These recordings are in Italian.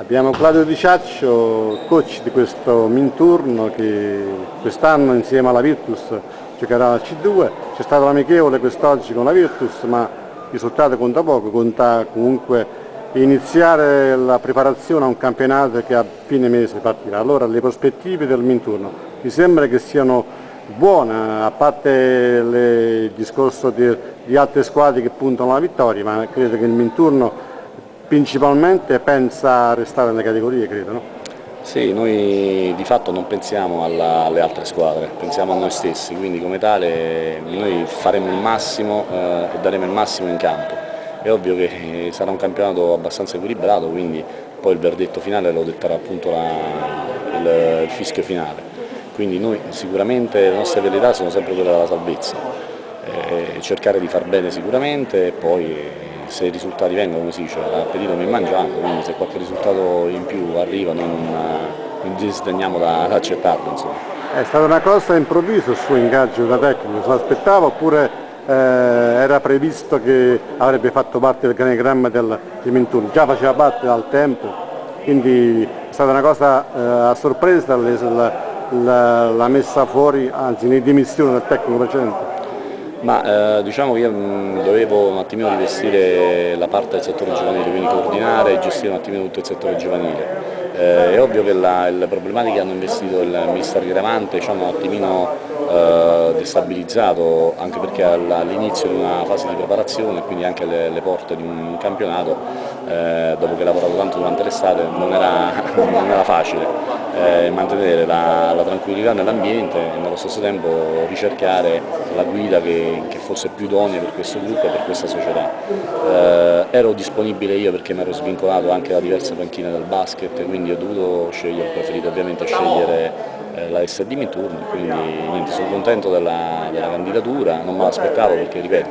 Abbiamo Claudio Di Ciaccio, coach di questo Minturno che quest'anno insieme alla Virtus giocherà al C2, c'è stato l'amichevole quest'oggi con la Virtus ma il risultato conta poco, conta comunque iniziare la preparazione a un campionato che a fine mese partirà. Allora le prospettive del Minturno mi sembra che siano buone, a parte il discorso di, di altre squadre che puntano alla vittoria, ma credo che il Minturno principalmente pensa a restare nelle categorie, credo, no? Sì, noi di fatto non pensiamo alla, alle altre squadre, pensiamo a noi stessi, quindi come tale noi faremo il massimo eh, e daremo il massimo in campo. È ovvio che sarà un campionato abbastanza equilibrato, quindi poi il verdetto finale lo detterà appunto la, il, il fischio finale. Quindi noi sicuramente le nostre verità sono sempre quelle della salvezza, eh, cercare di far bene sicuramente e poi se i risultati vengono, si dice, l'appetito mi è mangiato, quindi se qualche risultato in più arriva noi non, non disdegniamo da, da accettarlo. Insomma. È stata una cosa improvvisa il suo ingaggio da tecnico, se l'aspettava oppure eh, era previsto che avrebbe fatto parte del granigramma del Menturno, già faceva parte dal tempo, quindi è stata una cosa eh, a sorpresa la, la, la messa fuori, anzi in dimissione del tecnico precedente. Ma eh, diciamo che io mh, dovevo un attimino rivestire la parte del settore giovanile, quindi coordinare e gestire un attimino tutto il settore giovanile. Eh, è ovvio che la, le problematiche che hanno investito il ministero Gravante ci hanno un attimino eh, destabilizzato anche perché all'inizio di una fase di preparazione, quindi anche alle, alle porte di un campionato, eh, dopo che ho lavorato tanto durante l'estate, non, non, era facile eh, mantenere la, la tranquillità nell'ambiente e nello stesso tempo ricercare la guida che, che, fosse più idonea per questo gruppo e per questa società. Eh, ero disponibile io perché mi ero svincolato anche da diverse panchine del basket, quindi ho dovuto scegliere, ho preferito ovviamente scegliere eh, la SD Minturni, quindi niente, sono contento della, della candidatura, non me l'aspettavo perché ripeto,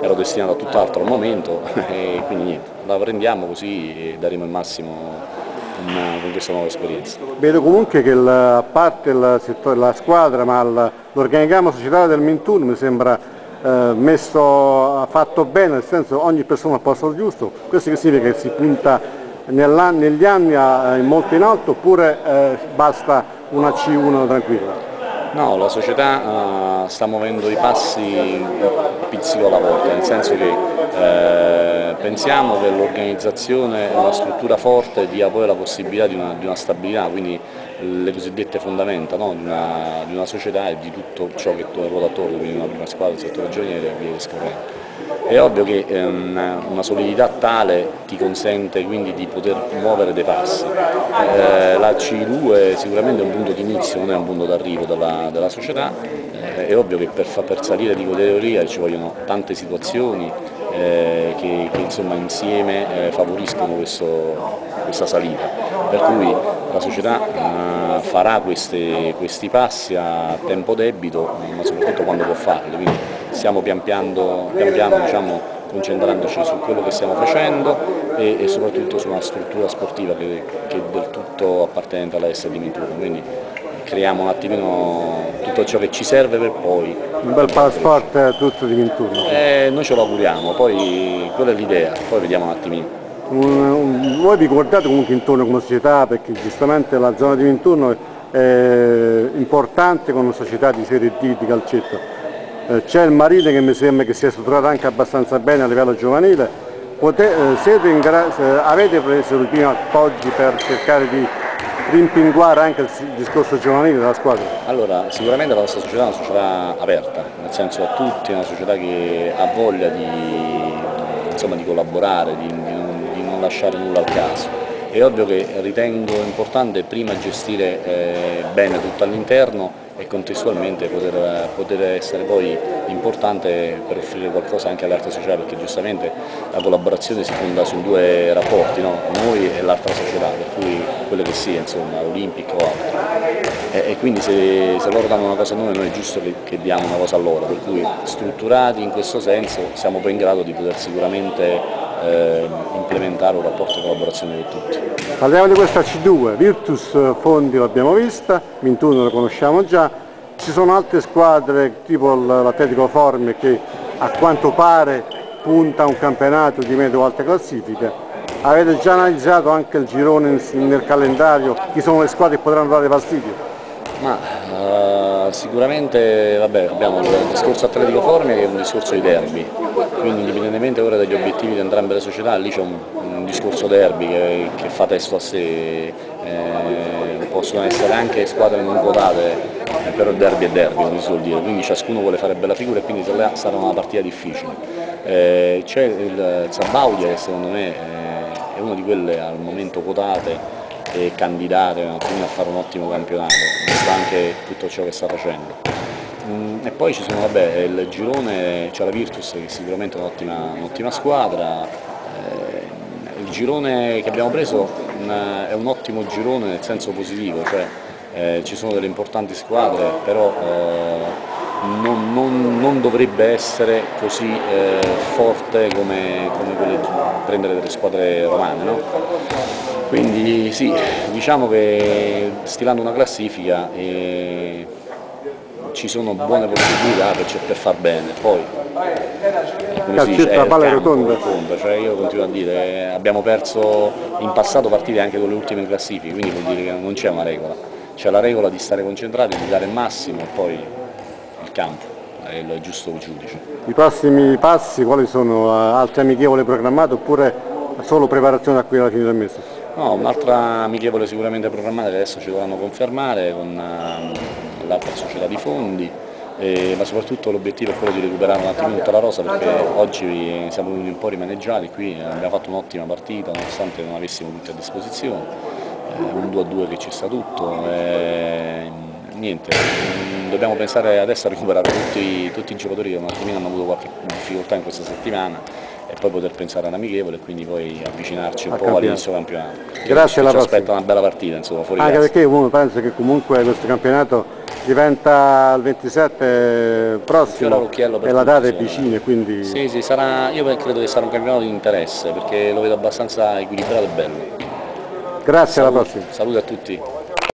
ero destinato a tutt'altro al momento e quindi niente, la prendiamo così e daremo il massimo con, questa nuova esperienza. Vedo comunque che la, a parte settore, la squadra ma l'organigramma societario del Minturno mi sembra eh, messo, fatto bene, nel senso ogni persona al posto giusto, questo che significa che si punta negli anni a, molto in alto oppure eh, basta una C1 tranquilla? No, la società uh, sta muovendo i passi pizzico alla volta, nel senso che eh, pensiamo che l'organizzazione e una struttura forte dia poi la possibilità di una, di una stabilità, quindi le cosiddette fondamenta no? di, una, di, una, società e di tutto ciò che ruota attorno, quindi una prima squadra, il settore giovanile e via discorrendo. È ovvio che ehm, una solidità tale ti consente quindi di poter muovere dei passi. Eh, la C2 sicuramente è un punto di inizio, non è un punto d'arrivo della, della, società, eh, è ovvio che per, per salire di categoria ci vogliono tante situazioni eh, che, che insomma, insieme eh, favoriscono questo, questa salita, per cui la società eh, farà queste, questi passi a tempo debito, ma soprattutto quando può farli, quindi stiamo pian piano, pian piano diciamo, concentrandoci su quello che stiamo facendo e, e soprattutto su una struttura sportiva che, che, è del tutto appartenente alla SD Minturno, quindi creiamo un attimino tutto ciò che ci serve per poi. Un bel passaporto tutto di Minturno. Eh, noi ce lo auguriamo, poi quella è l'idea, poi vediamo un attimino. voi vi guardate comunque intorno come società perché giustamente la zona di Minturno è importante come società di serie D di calcetto eh, c'è il Marine che mi sembra che sia strutturato anche abbastanza bene a livello giovanile, Pote, eh, avete preso i primi appoggi per cercare di rimpinguare anche il discorso giovanile della squadra? Allora, sicuramente la nostra società è una società aperta, nel senso a tutti, è una società che ha voglia di, insomma, di collaborare, di, di, non, di, non, lasciare nulla al caso. È ovvio che ritengo importante prima gestire eh, bene tutto all'interno e contestualmente poter, poter, essere poi importante per offrire qualcosa anche alle altre società perché giustamente la collaborazione si fonda su due rapporti, no? noi e l'altra società, per cui quello che sia, insomma, olimpico o altro. E, e quindi se, se, loro danno una cosa a noi, noi è giusto che, che, diamo una cosa a loro, per cui strutturati in questo senso siamo poi in grado di poter sicuramente eh, implementare un rapporto di collaborazione di tutti. Parliamo di questa C2, Virtus Fondi l'abbiamo vista, Mintuno lo conosciamo già, ci sono altre squadre tipo l'Atletico Forme che a quanto pare punta a un campionato di medio-alta classifica, Avete già analizzato anche il girone nel calendario? Chi sono le squadre che potranno dare fastidio? Ma, uh, sicuramente vabbè, abbiamo il discorso Atletico Formia che è un discorso di derby, quindi indipendentemente ora dagli obiettivi di entrambe le società, lì c'è un, un, discorso derby che, che, fa testo a sé, eh, possono essere anche squadre non votate, eh, però derby è derby, come si suol dire, quindi ciascuno vuole fare bella figura e quindi sarà una partita difficile. Eh, c'è il Zabaudia che secondo me eh, è una di quelle al momento quotate e candidare un a fare un ottimo campionato, visto anche tutto ciò che sta facendo. Mm, e poi ci sono vabbè, il girone, c'è la Virtus che sicuramente è un'ottima, un squadra, eh, il girone che abbiamo preso è un ottimo girone nel senso positivo, cioè eh, ci sono delle importanti squadre, però eh, non, non, non, dovrebbe essere così eh, forte come, come quelle, prendere delle squadre romane. No? Quindi sì, diciamo che stilando una classifica eh, ci sono buone possibilità per, per far bene. Poi, come si dice, è palla rotonda. rotonda. Cioè io continuo a dire, eh, abbiamo perso in passato partite anche con le ultime classifiche, quindi vuol dire che non c'è una regola. C'è la regola di stare concentrati, di dare il massimo e poi il campo è il giusto giudice. I prossimi passi quali sono? Altre amichevole programmate oppure solo preparazione a qui alla fine del mese? No, un'altra amichevole sicuramente programmata che adesso ci dovranno confermare con l'altra società di fondi, eh, ma soprattutto l'obiettivo è quello di recuperare un attimo tutta la rosa perché oggi siamo venuti un po' rimaneggiati, qui abbiamo fatto un'ottima partita nonostante non avessimo tutti a disposizione, eh, un 2-2 che ci sta tutto. Eh, niente, dobbiamo pensare adesso a recuperare tutti, tutti i giocatori che un attimino hanno avuto qualche difficoltà in questa settimana e poi poter pensare all'amichevole e quindi poi avvicinarci un a po' all'inizio campionato. Grazie alla Ci aspetta una bella partita, insomma, fuori Anche perché uno pensa che comunque questo campionato diventa il 27 prossimo e la data è vicina quindi... Sì, sì, sarà, io credo che sarà un campionato di interesse perché lo vedo abbastanza equilibrato e bello. Grazie, alla prossima. Saluti a tutti.